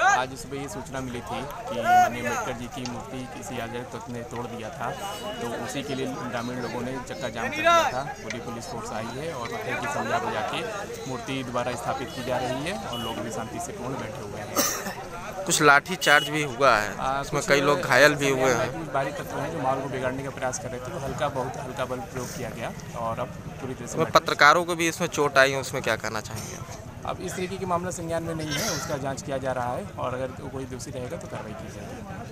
आज सुबह ये सूचना मिली थी कि माननीय अंबेडकर जी की मूर्ति किसी अजय तत्व ने तोड़ दिया था। तो उसी के लिए ग्रामीण लोगों ने चक्का जाम कर दिया था। पूरी पुलिस फोर्स आई है और वहाँ की समझा बजा के मूर्ति दोबारा स्थापित की जा रही है और लोग भी शांति से पूर्ण बैठे हुए हैं। कुछ लाठी चार्ज भी हुआ है। उसमें कई लोग घायल भी हुए हैं। बारी तत्व हैं जो माल को बिगाड़ने का प्रयास कर रहे थे तो हल्का बहुत हल्का बल प्रयोग किया गया और अब पूरी तरह से पत्रकारों को भी इसमें चोट आई है उसमें क्या कहना चाहेंगे? अब इस तरीके के मामला संज्ञान में नहीं है उसका जाँच किया जा रहा है और अगर कोई दोषी रहेगा तो कार्रवाई की जाएगी।